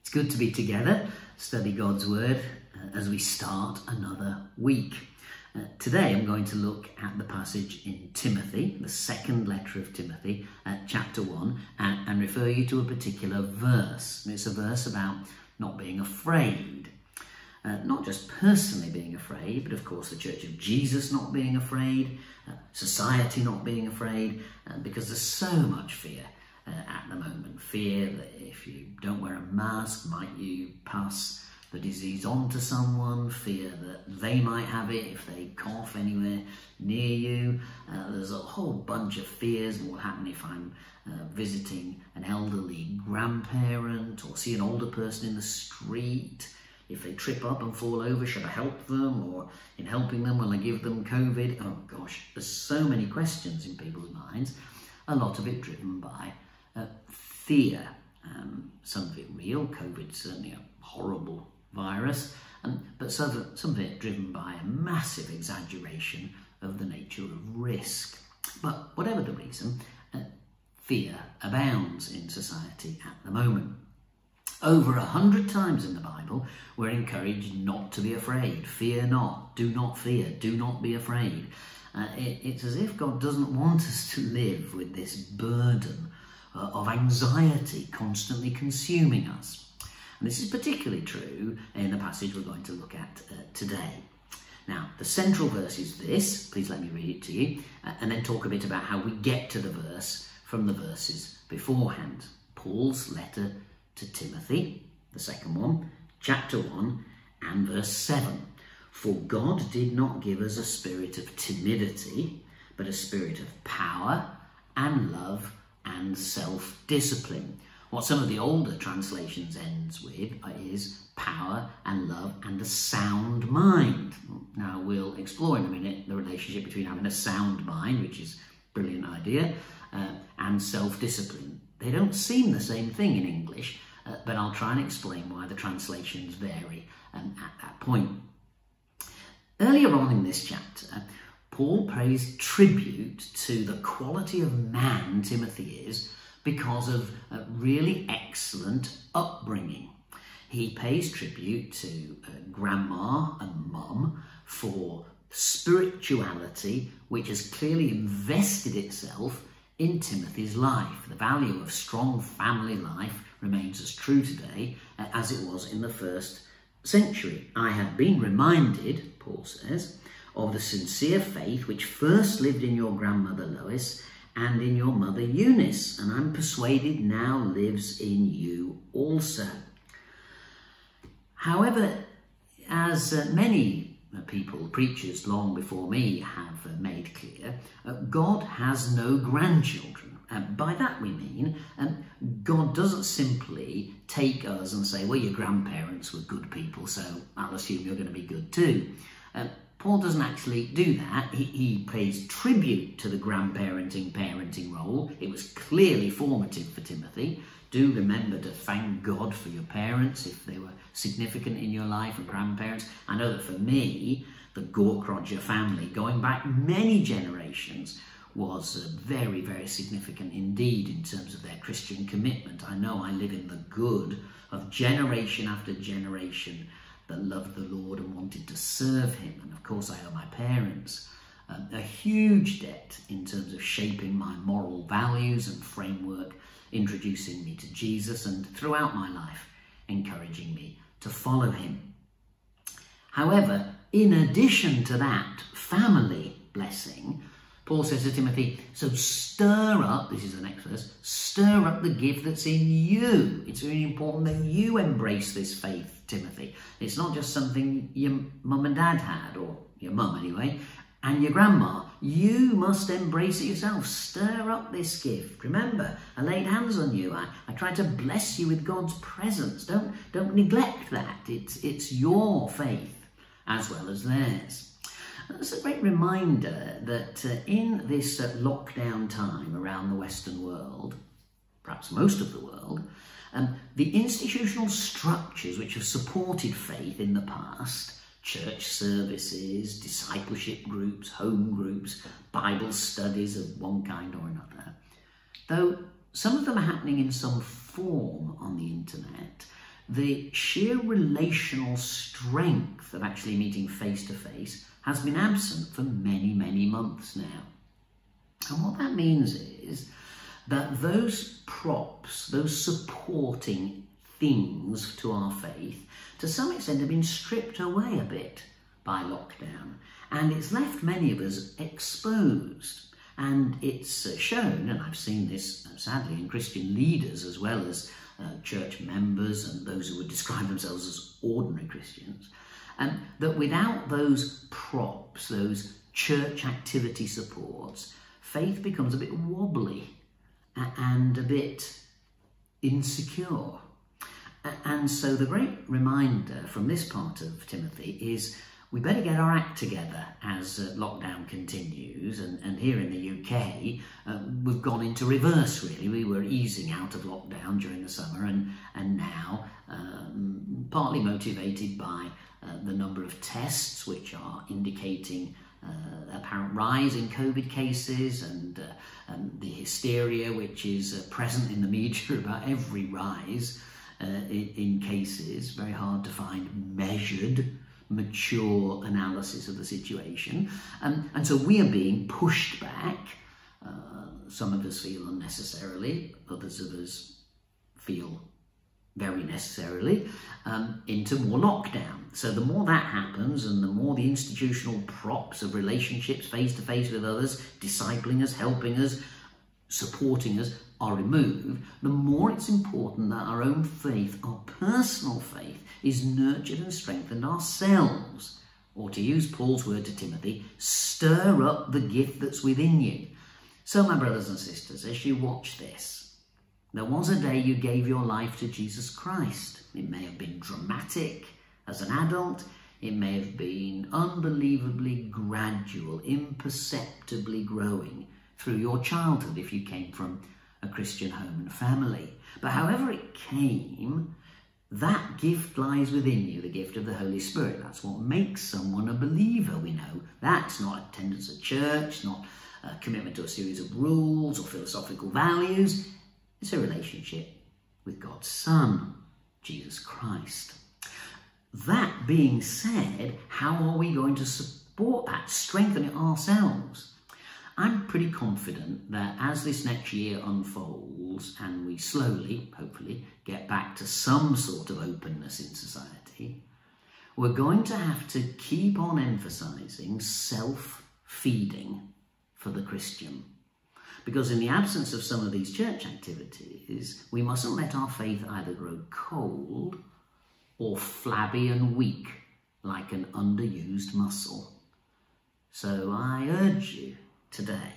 It's good to be together, study God's Word uh, as we start another week. Uh, today I'm going to look at the passage in Timothy, the second letter of Timothy, uh, chapter 1, and, and refer you to a particular verse. It's a verse about not being afraid. Uh, not just personally being afraid, but of course the Church of Jesus not being afraid, uh, society not being afraid, uh, because there's so much fear uh, at the moment. Fear that if you don't wear a mask, might you pass the disease on to someone, fear that they might have it if they cough anywhere near you. Uh, there's a whole bunch of fears what will happen if I'm uh, visiting an elderly grandparent or see an older person in the street. If they trip up and fall over, should I help them? Or in helping them, will I give them COVID? Oh gosh, there's so many questions in people's minds, a lot of it driven by uh, fear. Um, some of it real, COVID certainly a horrible virus, but some of, it, some of it driven by a massive exaggeration of the nature of risk. But whatever the reason, uh, fear abounds in society at the moment. Over a hundred times in the Bible, we're encouraged not to be afraid. Fear not, do not fear, do not be afraid. Uh, it, it's as if God doesn't want us to live with this burden uh, of anxiety constantly consuming us. And this is particularly true in the passage we're going to look at uh, today. Now, the central verse is this. Please let me read it to you, uh, and then talk a bit about how we get to the verse from the verses beforehand. Paul's letter to Timothy, the second one, chapter 1 and verse 7. For God did not give us a spirit of timidity, but a spirit of power and love and self discipline. What some of the older translations ends with is power and love and a sound mind. Now we'll explore in a minute the relationship between having a sound mind, which is a brilliant idea, uh, and self-discipline. They don't seem the same thing in English, uh, but I'll try and explain why the translations vary um, at that point. Earlier on in this chapter, Paul pays tribute to the quality of man Timothy is because of a really excellent upbringing. He pays tribute to uh, grandma and mum for spirituality, which has clearly invested itself in Timothy's life. The value of strong family life remains as true today as it was in the first century. I have been reminded, Paul says, of the sincere faith which first lived in your grandmother Lois and in your mother Eunice, and I'm persuaded now lives in you also. However, as uh, many uh, people, preachers long before me, have uh, made clear, uh, God has no grandchildren. And by that we mean um, God doesn't simply take us and say, well, your grandparents were good people, so I'll assume you're going to be good too. Um, Paul doesn't actually do that. He, he, pays tribute to the grandparenting parenting role. It was clearly formative for Timothy. Do remember to thank God for your parents if they were significant in your life and grandparents. I know that for me, the Gaukroger family, going back many generations, was uh, very, very significant indeed in terms of their Christian commitment. I know I live in the good of generation after generation that loved the Lord and wanted to serve Him. And of course, I owe my parents um, a huge debt in terms of shaping my moral values and framework, introducing me to Jesus, and throughout my life, encouraging me to follow Him. However, in addition to that family blessing, Paul says to Timothy, so stir up, this is the next verse, stir up the gift that's in you. It's really important that you embrace this faith Timothy. It's not just something your mum and dad had, or your mum anyway, and your grandma. You must embrace it yourself. Stir up this gift. Remember, I laid hands on you. I, I tried to bless you with God's presence. Don't, don't neglect that. It's, it's your faith as well as theirs. It's a great reminder that uh, in this uh, lockdown time around the Western world, perhaps most of the world, um, the institutional structures which have supported faith in the past, church services, discipleship groups, home groups, Bible studies of one kind or another, though some of them are happening in some form on the internet, the sheer relational strength of actually meeting face to face has been absent for many, many months now. And what that means is that those props, those supporting things to our faith, to some extent have been stripped away a bit by lockdown. And it's left many of us exposed. And it's shown, and I've seen this sadly in Christian leaders as well as uh, church members and those who would describe themselves as ordinary Christians, and um, that without those props, those church activity supports, faith becomes a bit wobbly and a bit insecure. And so the great reminder from this part of Timothy is we better get our act together as uh, lockdown continues. And, and, here in the UK, uh, we've gone into reverse really. We were easing out of lockdown during the summer, and, and now, um, partly motivated by uh, the number of tests which are indicating uh, apparent rise in COVID cases and, uh, and the hysteria which is uh, present in the media about every rise uh, in, in, cases. Very hard to find measured, mature analysis of the situation. Um, and so we are being pushed back. Uh, some of us feel unnecessarily, others of us feel very necessarily, um, into more lockdown. So the more that happens and the more the institutional props of relationships face to face with others, discipling us, helping us, supporting us are removed, the more it's important that our own faith, our personal faith, is nurtured and strengthened ourselves. Or to use Paul's word to Timothy, stir up the gift that's within you. So, my brothers and sisters, as you watch this, there was a day you gave your life to Jesus Christ. It may have been dramatic as an adult. It may have been unbelievably gradual, imperceptibly growing through your childhood if you came from a Christian home and family. But however it came, that gift lies within you, the gift of the Holy Spirit. That's what makes someone a believer, we know. That's not attendance at church, not a commitment to a series of rules or philosophical values. It's a relationship with God's Son, Jesus Christ. That being said, how are we going to support that, strengthen it ourselves? I'm pretty confident that as this next year unfolds and we slowly, hopefully, get back to some sort of openness in society, we're going to have to keep on emphasizing self feeding for the Christian. Because in the absence of some of these church activities, we mustn't let our faith either grow cold or flabby and weak like an underused muscle. So I urge you today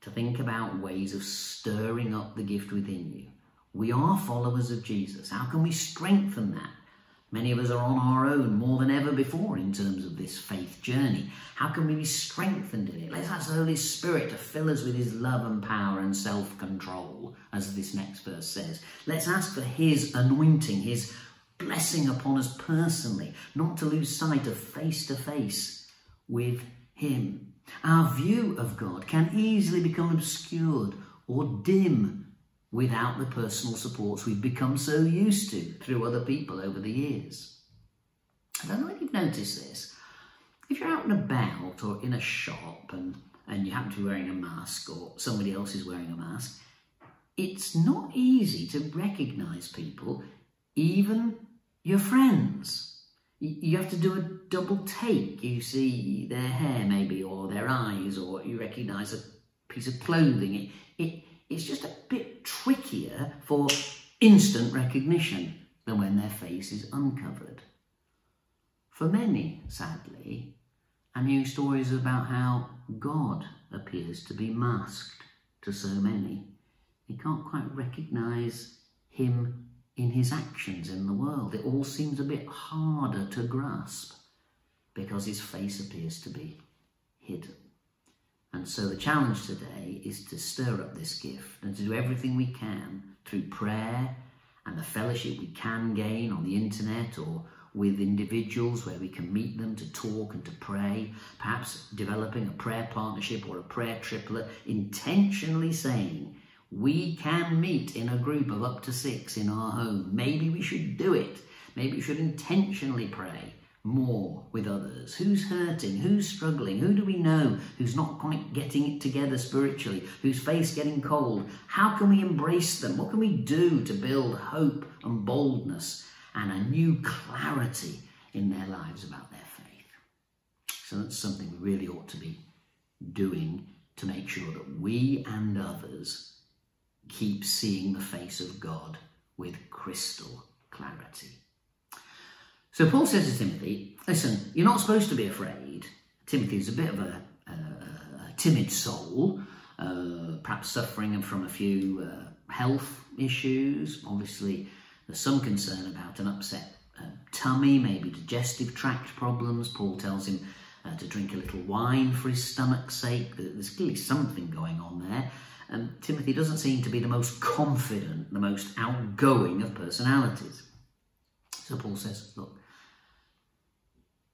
to think about ways of stirring up the gift within you. We are followers of Jesus. How can we strengthen that? Many of us are on our own more than ever before in terms of this faith journey. How can we be strengthened in it? Let's ask the Holy Spirit to fill us with his love and power and self control, as this next verse says. Let's ask for his anointing, his blessing upon us personally, not to lose sight of face to face with him. Our view of God can easily become obscured or dim without the personal supports we've become so used to through other people over the years. I don't know if you've noticed this. If you're out and about or in a shop and, and you happen to be wearing a mask or somebody else is wearing a mask, it's not easy to recognise people, even your friends. You have to do a double take. You see their hair, maybe, or their eyes, or you recognise a piece of clothing. It, it, it's just a bit trickier for instant recognition than when their face is uncovered. For many, sadly, I'm hearing stories about how God appears to be masked to so many. You can't quite recognise him in his actions in the world. It all seems a bit harder to grasp because his face appears to be hidden. And so the challenge today is to stir up this gift and to do everything we can through prayer and the fellowship we can gain on the internet or with individuals where we can meet them to talk and to pray, perhaps developing a prayer partnership or a prayer triplet, intentionally saying, We can meet in a group of up to six in our home. Maybe we should do it. Maybe we should intentionally pray more with others? Who's hurting? Who's struggling? Who do we know who's not quite getting it together spiritually? Whose face getting cold? How can we embrace them? What can we do to build hope and boldness and a new clarity in their lives about their faith? So that's something we really ought to be doing to make sure that we and others keep seeing the face of God with crystal clarity. So Paul says to Timothy, listen, you're not supposed to be afraid. Timothy is a bit of a, a, timid soul, uh, perhaps suffering from a few uh, health issues. Obviously, there's some concern about an upset uh, tummy, maybe digestive tract problems. Paul tells him uh, to drink a little wine for his stomach's sake. There's clearly something going on there. And Timothy doesn't seem to be the most confident, the most outgoing of personalities. So Paul says, look,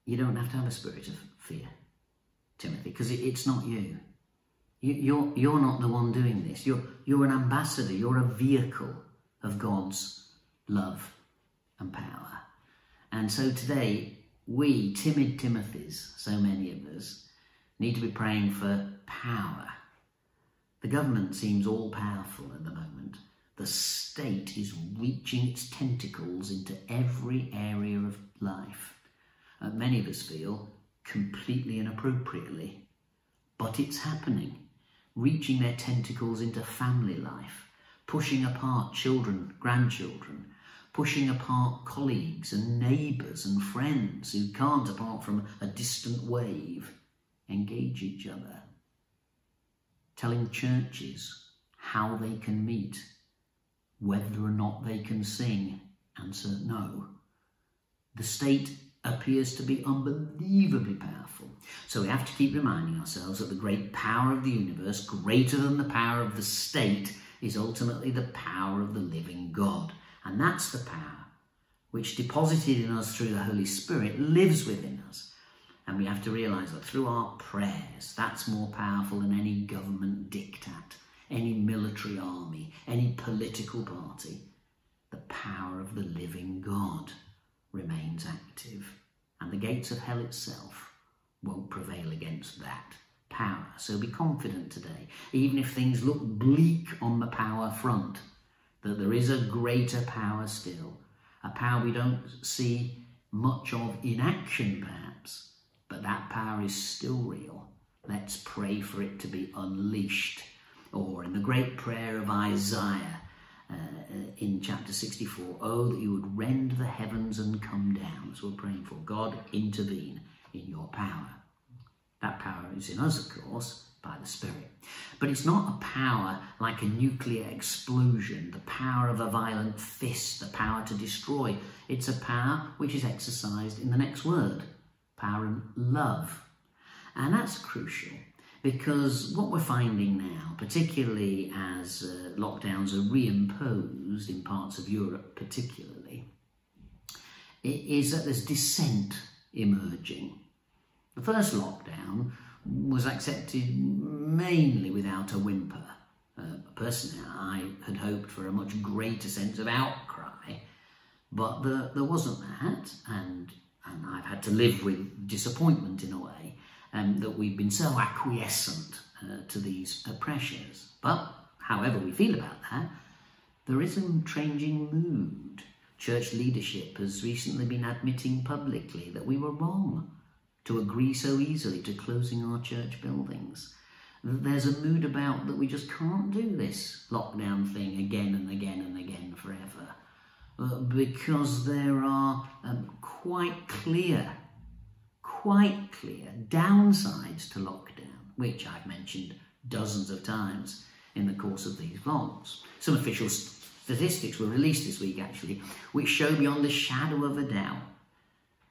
you don't have to have a spirit of fear, Timothy, because it, it's not you. you. You're, you're not the one doing this. You're, you're an ambassador. You're a vehicle of God's love and power. And so today, we, timid Timothys, so many of us, need to be praying for power. The government seems all powerful at the moment. The state is reaching its tentacles into every area of life And many of us feel, completely inappropriately. But it's happening, reaching their tentacles into family life, pushing apart children, grandchildren, pushing apart colleagues and neighbours and friends who can't, apart from a distant wave, engage each other. Telling churches how they can meet, whether or not they can sing, answer no. The state appears to be unbelievably powerful. So we have to keep reminding ourselves that the great power of the universe, greater than the power of the state, is ultimately the power of the living God. And that's the power which, deposited in us through the Holy Spirit, lives within us. And we have to realize that through our prayers, that's more powerful than any government diktat, any military army, any political party. The power of the living God remains active, and the gates of hell itself won't prevail against that power. So be confident today, even if things look bleak on the power front, that there is a greater power still, a power we don't see much of in action perhaps, but that power is still real. Let's pray for it to be unleashed. Or in the great prayer of Isaiah, uh, in chapter 64. Oh, that you would rend the heavens and come down. What we're praying for. God, intervene in your power. That power is in us, of course, by the Spirit. But it's not a power like a nuclear explosion, the power of a violent fist, the power to destroy. It's a power which is exercised in the next word love. And that's crucial because what we're finding now, particularly as uh, lockdowns are reimposed in parts of Europe, particularly, is that there's dissent emerging. The first lockdown was accepted mainly without a whimper. Uh, personally, I had hoped for a much greater sense of outcry, but the, there wasn't that, and, and I've had to live with disappointment in a way um, that we've been so acquiescent uh, to these uh, pressures. But however we feel about that, there is a changing mood. Church leadership has recently been admitting publicly that we were wrong to agree so easily to closing our church buildings. There's a mood about that we just can't do this lockdown thing again and again and again forever. Uh, because there are um, quite clear quite clear downsides to lockdown, which I've mentioned dozens of times in the course of these vlogs. Some official statistics were released this week, actually, which show beyond the shadow of a doubt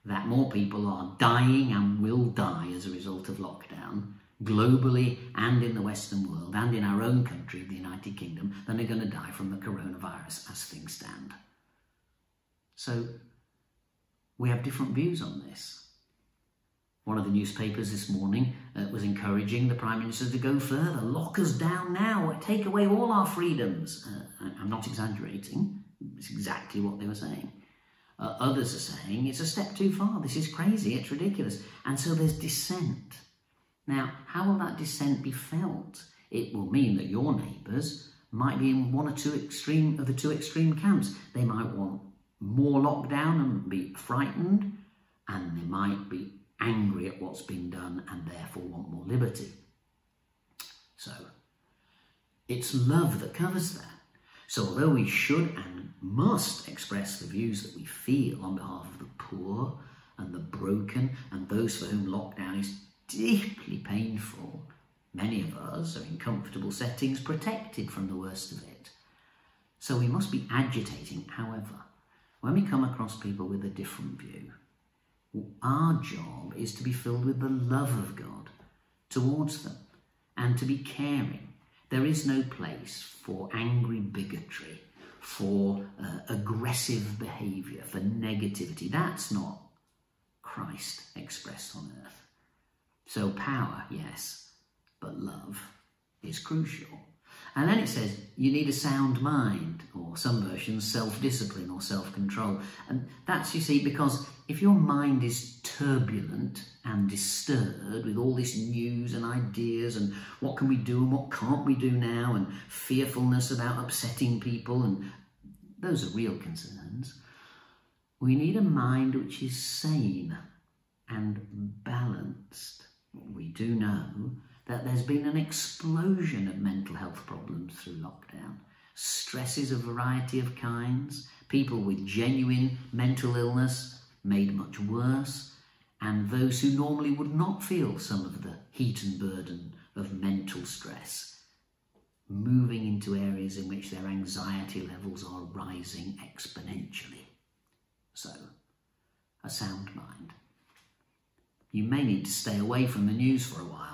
that more people are dying and will die as a result of lockdown globally and in the Western world and in our own country, the United Kingdom, than are going to die from the coronavirus as things stand. So we have different views on this. One of the newspapers this morning uh, was encouraging the Prime Minister to go further. Lock us down now, take away all our freedoms. Uh, I'm not exaggerating, it's exactly what they were saying. Uh, others are saying it's a step too far, this is crazy, it's ridiculous. And so there's dissent. Now, how will that dissent be felt? It will mean that your neighbours might be in one or two extreme of the two extreme camps. They might want more lockdown and be frightened, and they might be angry at what's been done and therefore want more liberty. So, it's love that covers that. So, although we should and must express the views that we feel on behalf of the poor and the broken and those for whom lockdown is deeply painful, many of us are in comfortable settings protected from the worst of it. So, we must be agitating, however, when we come across people with a different view our job is to be filled with the love of God towards them and to be caring. There is no place for angry bigotry, for uh, aggressive behaviour, for negativity. That's not Christ expressed on earth. So, power, yes, but love is crucial. And then it says you need a sound mind, or some versions self discipline or self control. And that's, you see, because if your mind is turbulent and disturbed with all this news and ideas and what can we do and what can't we do now, and fearfulness about upsetting people, and those are real concerns, we need a mind which is sane and balanced. We do know that there's been an explosion of mental health problems through lockdown. Stresses of variety of kinds, people with genuine mental illness made much worse, and those who normally would not feel some of the heat and burden of mental stress moving into areas in which their anxiety levels are rising exponentially. So, a sound mind. You may need to stay away from the news for a while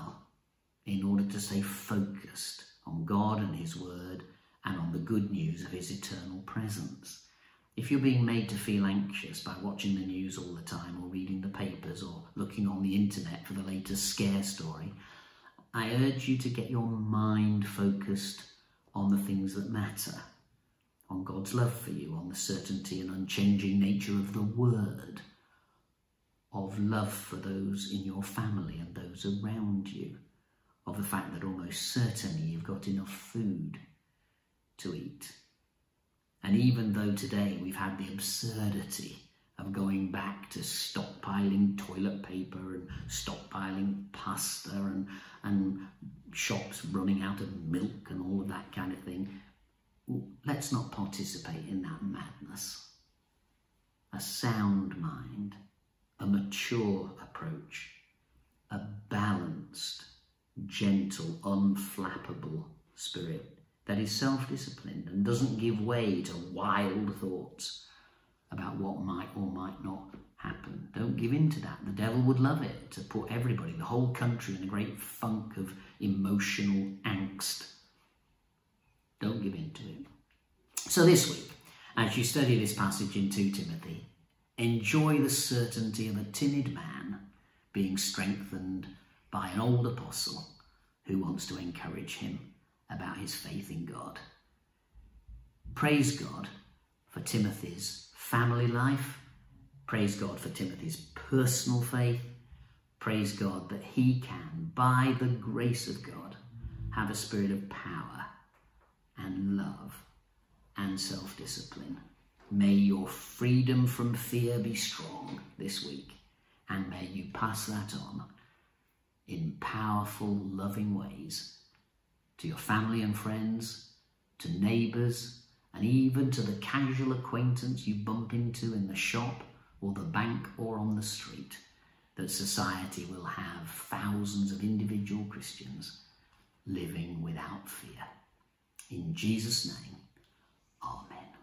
in order to stay focused on God and His Word and on the good news of His eternal presence. If you're being made to feel anxious by watching the news all the time or reading the papers or looking on the internet for the latest scare story, I urge you to get your mind focused on the things that matter, on God's love for you, on the certainty and unchanging nature of the Word, of love for those in your family and those around you of the fact that almost certainly you've got enough food to eat. And even though today we've had the absurdity of going back to stockpiling toilet paper and stockpiling pasta and, and shops running out of milk and all of that kind of thing, let's not participate in that madness. A sound mind, a mature approach, a balanced gentle, unflappable spirit that is self disciplined and doesn't give way to wild thoughts about what might or might not happen. Don't give in to that. The devil would love it to put everybody, the whole country, in a great funk of emotional angst. Don't give in to it. So, this week, as you study this passage in 2 Timothy, enjoy the certainty of a timid man being strengthened by an old apostle who wants to encourage him about his faith in God. Praise God for Timothy's family life. Praise God for Timothy's personal faith. Praise God that he can, by the grace of God, have a spirit of power and love and self discipline. May your freedom from fear be strong this week, and may you pass that on in powerful, loving ways to your family and friends, to neighbours, and even to the casual acquaintance you bump into in the shop or the bank or on the street, that society will have thousands of individual Christians living without fear. In Jesus' name, Amen.